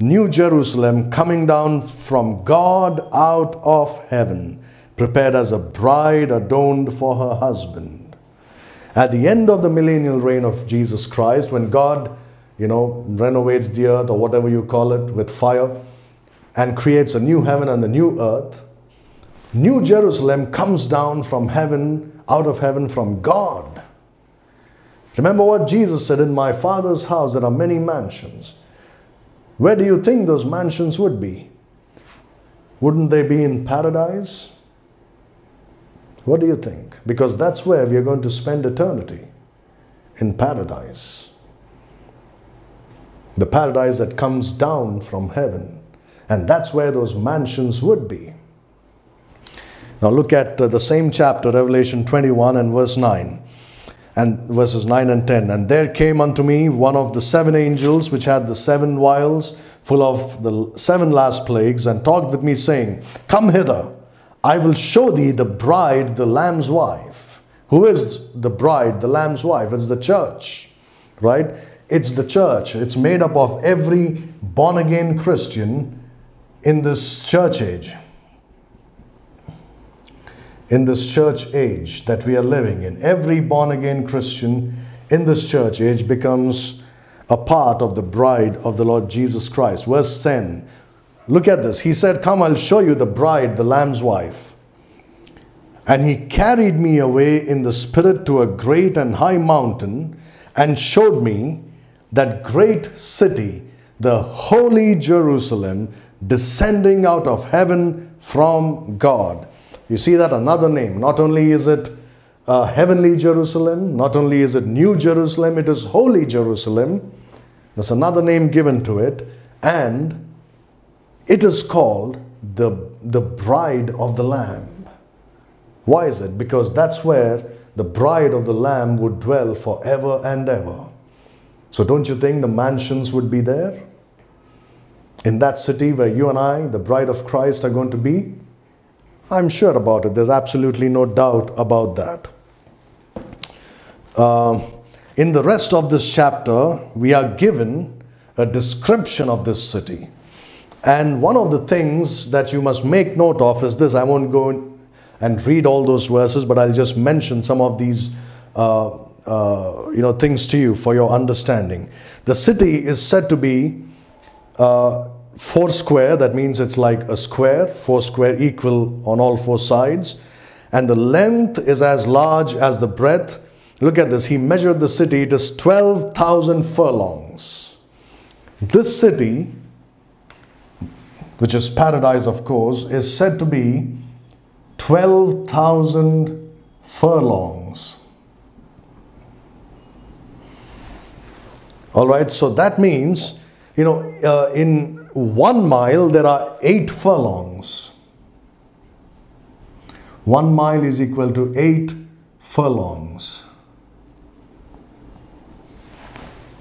New Jerusalem coming down from God out of heaven, prepared as a bride adorned for her husband. At the end of the millennial reign of Jesus Christ, when God, you know, renovates the earth or whatever you call it with fire and creates a new heaven and the new earth, New Jerusalem comes down from heaven, out of heaven from God. Remember what Jesus said, In my Father's house there are many mansions. Where do you think those mansions would be? Wouldn't they be in paradise? What do you think? Because that's where we are going to spend eternity in paradise. The paradise that comes down from heaven. And that's where those mansions would be. Now look at uh, the same chapter, Revelation 21 and verse 9. And verses 9 and 10 and there came unto me one of the seven angels which had the seven vials full of the seven last plagues and talked with me saying come hither. I will show thee the bride the lamb's wife. Who is the bride the lamb's wife? It's the church right? It's the church. It's made up of every born again christian in this church age in this church age that we are living in. Every born again Christian in this church age becomes a part of the bride of the Lord Jesus Christ. Verse 10. Look at this. He said, Come, I'll show you the bride, the Lamb's wife. And he carried me away in the Spirit to a great and high mountain and showed me that great city, the holy Jerusalem, descending out of heaven from God you see that another name. Not only is it uh, heavenly Jerusalem, not only is it New Jerusalem, it is Holy Jerusalem. There's another name given to it, and it is called the, the bride of the Lamb. Why is it? Because that's where the bride of the Lamb would dwell forever and ever. So, don't you think the mansions would be there? In that city where you and I, the bride of Christ, are going to be? I'm sure about it. There's absolutely no doubt about that. Uh, in the rest of this chapter, we are given a description of this city. And one of the things that you must make note of is this. I won't go and read all those verses, but I'll just mention some of these uh, uh, you know, things to you for your understanding. The city is said to be uh, four square, that means it's like a square, four square equal on all four sides. And the length is as large as the breadth. Look at this. He measured the city. It is 12,000 furlongs. This city, which is paradise, of course, is said to be 12,000 furlongs. All right, so that means, you know, uh, in one mile, there are eight furlongs. One mile is equal to eight furlongs.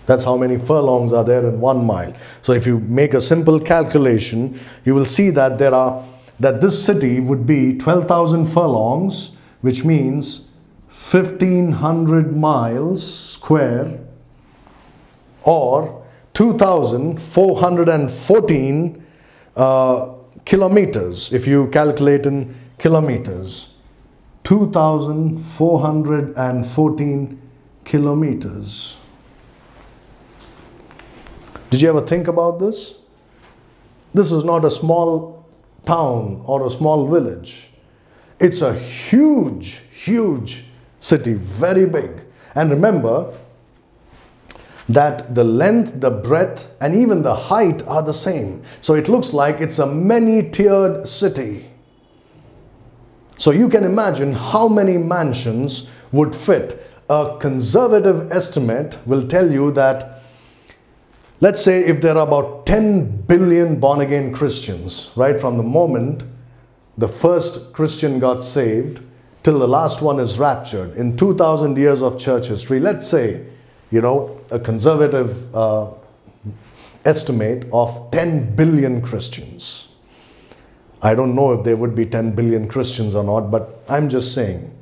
That's how many furlongs are there in one mile. So if you make a simple calculation, you will see that there are that this city would be 12,000 furlongs, which means 1500 miles square or 2,414 uh, kilometers, if you calculate in kilometers. 2,414 kilometers. Did you ever think about this? This is not a small town or a small village. It's a huge, huge city, very big. And remember, that the length, the breadth, and even the height are the same. So it looks like it's a many tiered city. So you can imagine how many mansions would fit. A conservative estimate will tell you that, let's say, if there are about 10 billion born again Christians, right from the moment the first Christian got saved till the last one is raptured in 2000 years of church history, let's say you know, a conservative uh, estimate of 10 billion Christians. I don't know if there would be 10 billion Christians or not, but I'm just saying.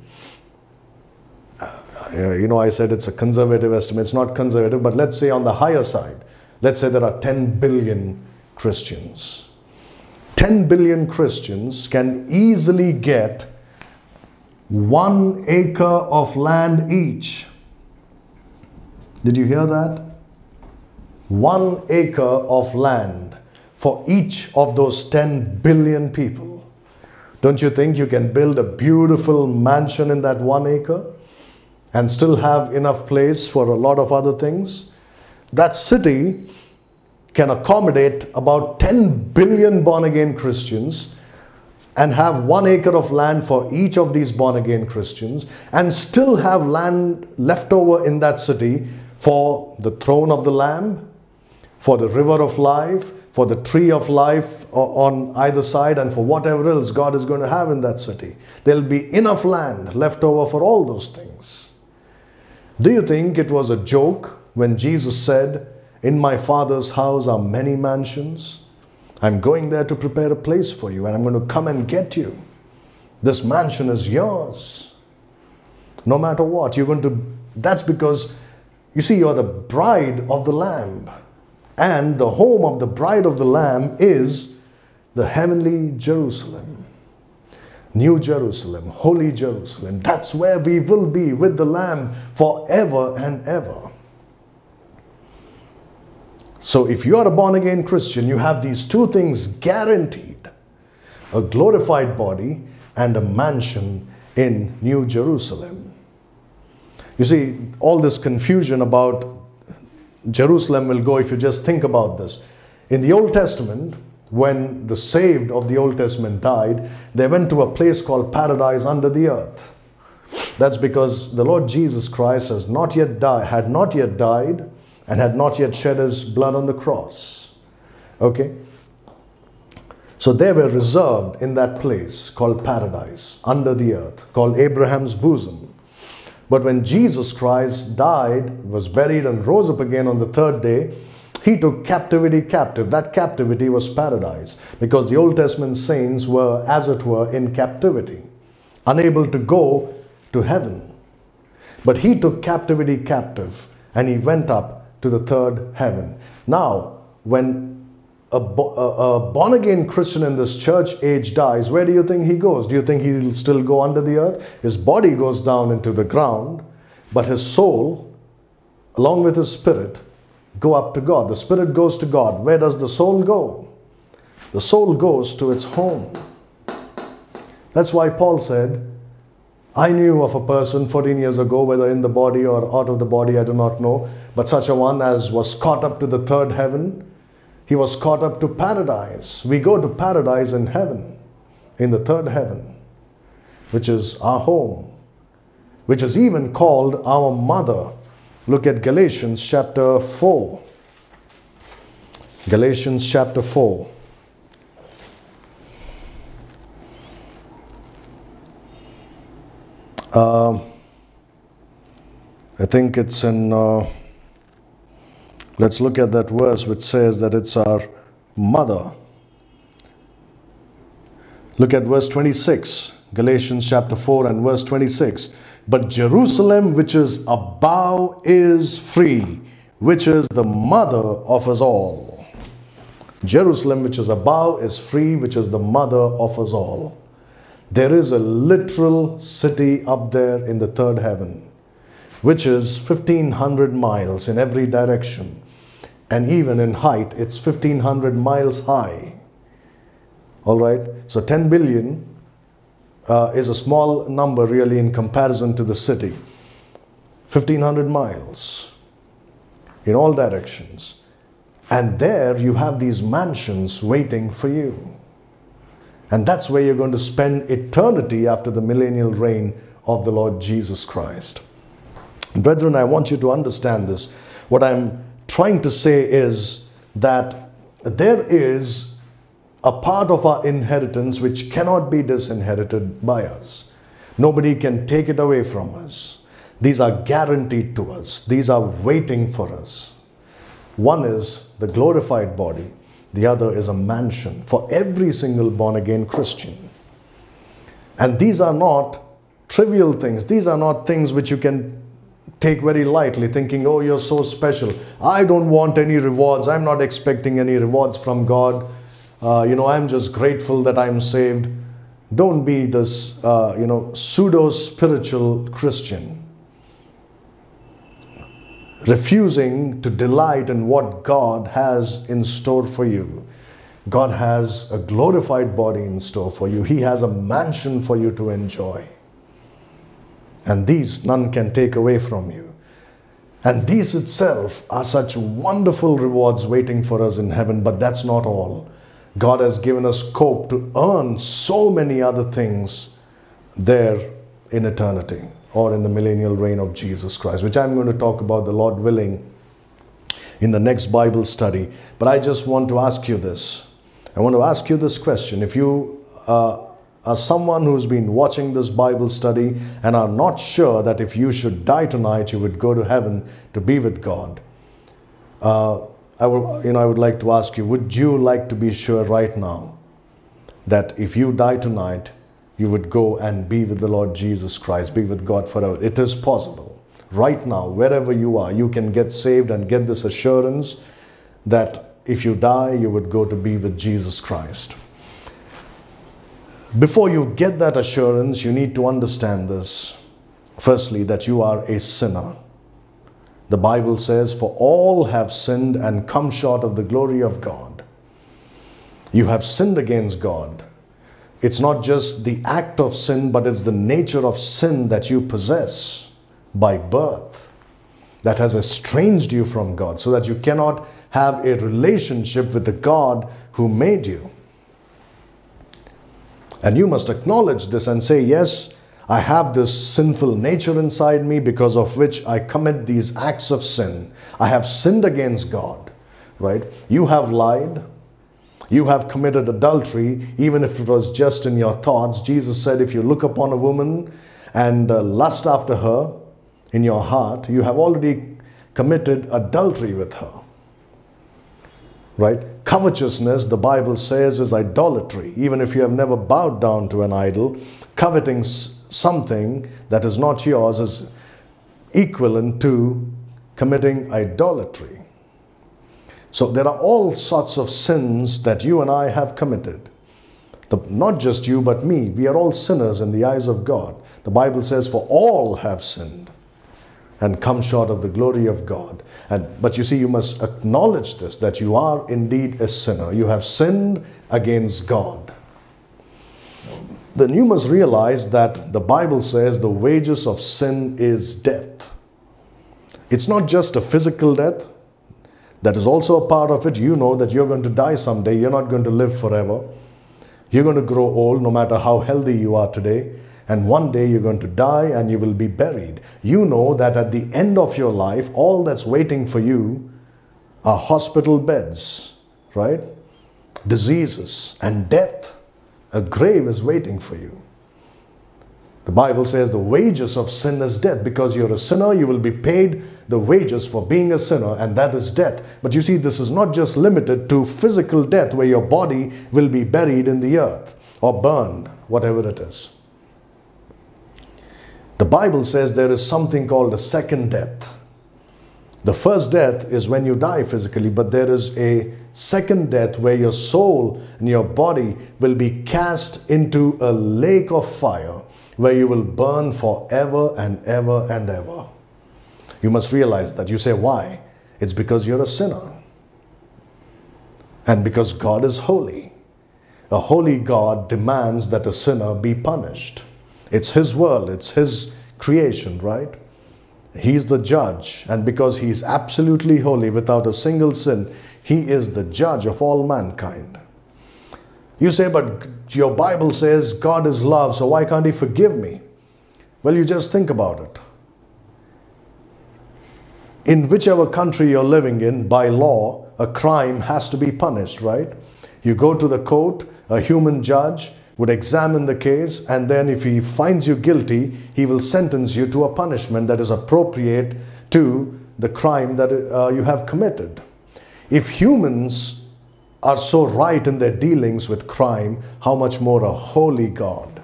Uh, you know, I said it's a conservative estimate. It's not conservative, but let's say on the higher side, let's say there are 10 billion Christians. 10 billion Christians can easily get one acre of land each did you hear that? One acre of land for each of those 10 billion people. Don't you think you can build a beautiful mansion in that one acre and still have enough place for a lot of other things? That city can accommodate about 10 billion born again Christians and have one acre of land for each of these born again Christians and still have land left over in that city for the throne of the Lamb, for the river of life, for the tree of life on either side, and for whatever else God is going to have in that city. There'll be enough land left over for all those things. Do you think it was a joke when Jesus said, In my Father's house are many mansions? I'm going there to prepare a place for you, and I'm going to come and get you. This mansion is yours. No matter what, you're going to. That's because, you see, you're the bride of the Lamb. And the home of the bride of the Lamb is the heavenly Jerusalem. New Jerusalem, Holy Jerusalem. That's where we will be with the Lamb forever and ever. So, if you are a born again Christian, you have these two things guaranteed a glorified body and a mansion in New Jerusalem. You see, all this confusion about Jerusalem will go if you just think about this. In the Old Testament, when the saved of the Old Testament died, they went to a place called paradise under the earth. That's because the Lord Jesus Christ has not yet died, had not yet died, and had not yet shed his blood on the cross. Okay? So they were reserved in that place called paradise, under the earth, called Abraham's bosom. But when Jesus Christ died, was buried, and rose up again on the third day, he took captivity captive. That captivity was paradise because the Old Testament saints were, as it were, in captivity, unable to go to heaven. But he took captivity captive and he went up to the third heaven. Now, when a, a, born again Christian in this church age dies, where do you think he goes? Do you think he'll still go under the earth? His body goes down into the ground, but his soul, along with his spirit, go up to God. The spirit goes to God. Where does the soul go? The soul goes to its home. That's why Paul said, I knew of a person 14 years ago, whether in the body or out of the body, I do not know, but such a one as was caught up to the third heaven. He was caught up to paradise. We go to paradise in heaven, in the third heaven, which is our home, which is even called our mother Look at Galatians chapter 4. Galatians chapter 4. Uh, I think it's in, uh, let's look at that verse which says that it's our mother. Look at verse 26, Galatians chapter 4 and verse 26. But Jerusalem, which is above, is free, which is the mother of us all. Jerusalem, which is above, is free, which is the mother of us all. There is a literal city up there in the third heaven, which is 1500 miles in every direction. And even in height, it's 1500 miles high. All right, so 10 billion uh, is a small number really in comparison to the city. 1500 miles in all directions. And there you have these mansions waiting for you. And that's where you're going to spend eternity after the millennial reign of the Lord Jesus Christ. Brethren, I want you to understand this. What I'm trying to say is that there is a part of our inheritance which cannot be disinherited by us. Nobody can take it away from us. These are guaranteed to us, these are waiting for us. One is the glorified body, the other is a mansion for every single born again Christian. And these are not trivial things, these are not things which you can take very lightly, thinking, oh, you're so special. I don't want any rewards, I'm not expecting any rewards from God uh, you know, I'm just grateful that I'm saved. Don't be this, uh, you know, pseudo spiritual Christian. Refusing to delight in what God has in store for you. God has a glorified body in store for you. He has a mansion for you to enjoy. And these none can take away from you. And these itself are such wonderful rewards waiting for us in heaven, but that's not all. God has given us scope to earn so many other things there in eternity or in the millennial reign of Jesus Christ, which I'm going to talk about, the Lord willing, in the next Bible study. But I just want to ask you this. I want to ask you this question. If you uh, are someone who's been watching this Bible study and are not sure that if you should die tonight, you would go to heaven to be with God, uh, I, would, you know, I would like to ask you would you like to be sure right now that if you die tonight, you would go and be with the Lord Jesus Christ, be with God forever? It is possible. Right now, wherever you are, you can get saved and get this assurance that if you die, you would go to be with Jesus Christ. Before you get that assurance, you need to understand this. Firstly, that you are a sinner. The Bible says, For all have sinned and come short of the glory of God. You have sinned against God. It's not just the act of sin, but it's the nature of sin that you possess by birth that has estranged you from God, so that you cannot have a relationship with the God who made you. And you must acknowledge this and say, Yes, I have this sinful nature inside me because of which I commit these acts of sin. I have sinned against God, right? You have lied. You have committed adultery, even if it was just in your thoughts. Jesus said, If you look upon a woman and uh, lust after her in your heart, you have already committed adultery with her right? Covetousness, the Bible says, is idolatry. Even if you have never bowed down to an idol, coveting something that is not yours is equivalent to committing idolatry. So there are all sorts of sins that you and I have committed. The, not just you, but me. We are all sinners in the eyes of God. The Bible says, For all have sinned and come short of the glory of God. And, but you see, you must acknowledge this that you are indeed a sinner. You have sinned against God. Then you must realize that the Bible says the wages of sin is death. It's not just a physical death, that is also a part of it. You know that you're going to die someday, you're not going to live forever. You're going to grow old no matter how healthy you are today and one day you're going to die and you will be buried. You know that at the end of your life, all that's waiting for you are hospital beds, right? Diseases and death. A grave is waiting for you. The Bible says the wages of sin is death. Because you're a sinner, you will be paid the wages for being a sinner, and that is death. But you see, this is not just limited to physical death where your body will be buried in the earth or burned, whatever it is. The Bible says there is something called a second death. The first death is when you die physically, but there is a second death where your soul and your body will be cast into a lake of fire where you will burn forever and ever and ever. You must realize that. You say, why? It's because you're a sinner. And because God is holy. A holy God demands that a sinner be punished. It's His world, it's His creation, right? He's the judge, and because He's absolutely holy without a single sin, He is the judge of all mankind. You say, but your Bible says God is love, so why can't He forgive me? Well, you just think about it. In whichever country you're living in, by law, a crime has to be punished, right? You go to the court, a human judge, would examine the case and then if he finds you guilty, he will sentence you to a punishment that is appropriate to the crime that uh, you have committed. If humans are so right in their dealings with crime, how much more a holy God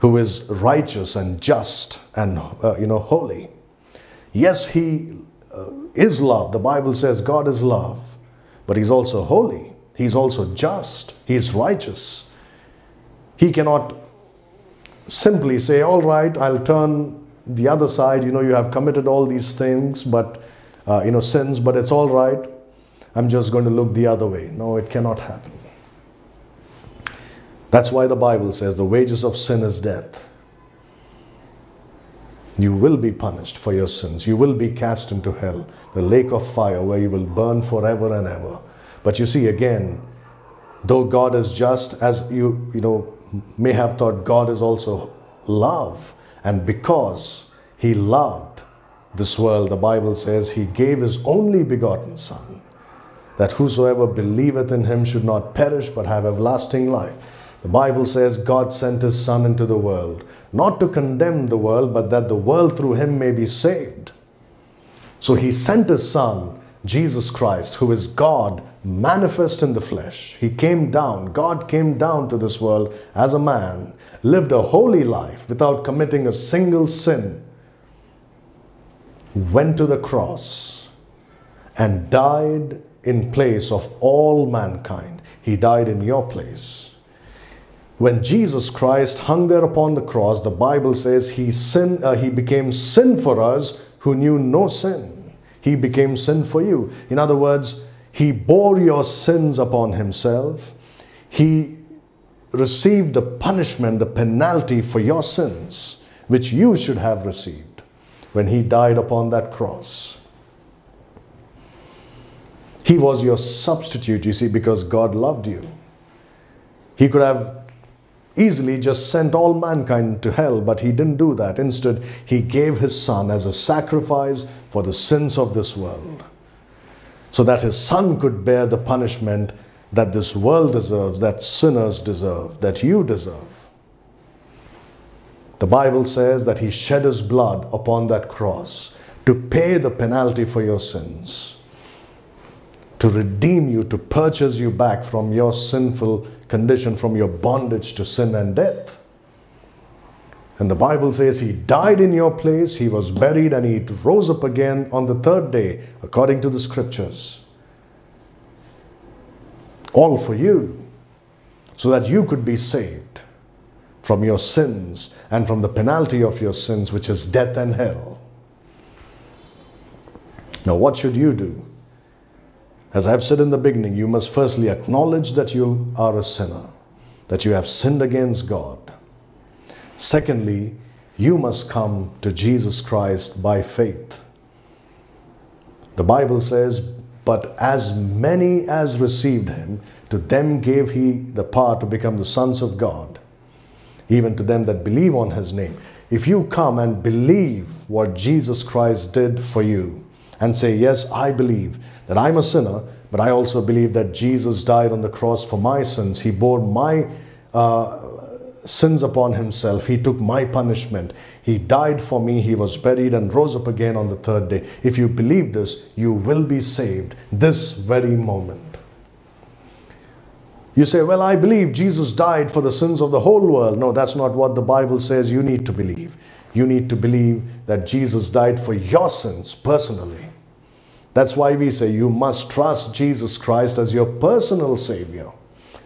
who is righteous and just and uh, you know holy. Yes, he uh, is love. The Bible says God is love, but he's also holy. He's also just. He's righteous. He cannot simply say, All right, I'll turn the other side. You know, you have committed all these things, but, uh, you know, sins, but it's all right. I'm just going to look the other way. No, it cannot happen. That's why the Bible says the wages of sin is death. You will be punished for your sins. You will be cast into hell, the lake of fire where you will burn forever and ever. But you see, again, though God is just, as you, you know, may have thought God is also love. And because he loved this world, the Bible says he gave his only begotten Son, that whosoever believeth in him should not perish but have everlasting life. The Bible says God sent his Son into the world, not to condemn the world, but that the world through him may be saved. So he sent his Son, Jesus Christ, who is God manifest in the flesh. He came down, God came down to this world as a man, lived a holy life without committing a single sin, went to the cross, and died in place of all mankind. He died in your place. When Jesus Christ hung there upon the cross, the Bible says he, sin, uh, he became sin for us who knew no sin. He became sin for you. In other words, he bore your sins upon himself. He received the punishment, the penalty for your sins, which you should have received when he died upon that cross. He was your substitute, you see, because God loved you. He could have easily just sent all mankind to hell, but he didn't do that. Instead, he gave his son as a sacrifice for the sins of this world, so that his son could bear the punishment that this world deserves, that sinners deserve, that you deserve. The Bible says that he shed his blood upon that cross to pay the penalty for your sins, to redeem you, to purchase you back from your sinful condition from your bondage to sin and death. And the Bible says he died in your place, he was buried, and he rose up again on the third day, according to the scriptures. All for you, so that you could be saved from your sins and from the penalty of your sins, which is death and hell. Now, what should you do? As I've said in the beginning, you must firstly acknowledge that you are a sinner, that you have sinned against God. Secondly, you must come to Jesus Christ by faith. The Bible says, But as many as received him, to them gave he the power to become the sons of God, even to them that believe on his name. If you come and believe what Jesus Christ did for you, and say, Yes, I believe that I'm a sinner, but I also believe that Jesus died on the cross for my sins. He bore my uh, sins upon himself. He took my punishment. He died for me. He was buried and rose up again on the third day. If you believe this, you will be saved this very moment. You say, Well, I believe Jesus died for the sins of the whole world. No, that's not what the Bible says you need to believe. You need to believe that Jesus died for your sins personally. That's why we say you must trust Jesus Christ as your personal Savior,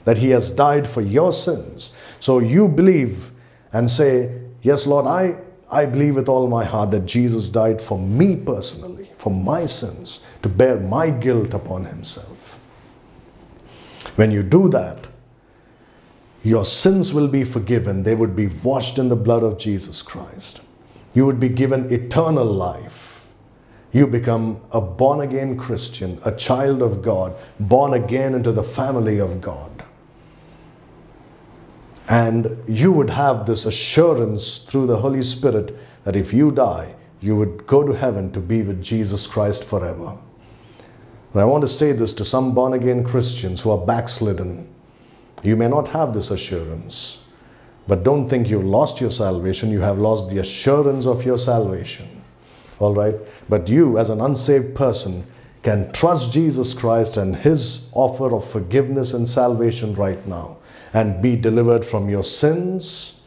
that He has died for your sins. So you believe and say, Yes, Lord, I, I believe with all my heart that Jesus died for me personally, for my sins, to bear my guilt upon Himself. When you do that, your sins will be forgiven. They would be washed in the blood of Jesus Christ. You would be given eternal life you become a born again Christian, a child of God, born again into the family of God. And you would have this assurance through the Holy Spirit that if you die, you would go to heaven to be with Jesus Christ forever. And I want to say this to some born again Christians who are backslidden. You may not have this assurance, but don't think you've lost your salvation. You have lost the assurance of your salvation all right? But you, as an unsaved person, can trust Jesus Christ and His offer of forgiveness and salvation right now and be delivered from your sins,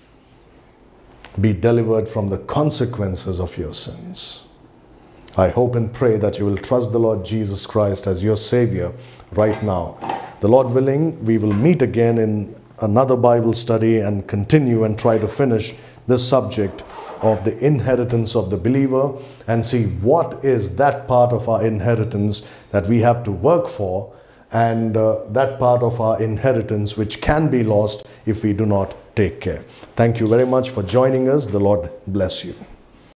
be delivered from the consequences of your sins. I hope and pray that you will trust the Lord Jesus Christ as your Savior right now. The Lord willing, we will meet again in another Bible study and continue and try to finish this subject of the inheritance of the believer and see what is that part of our inheritance that we have to work for and uh, that part of our inheritance which can be lost if we do not take care. Thank you very much for joining us. The Lord bless you.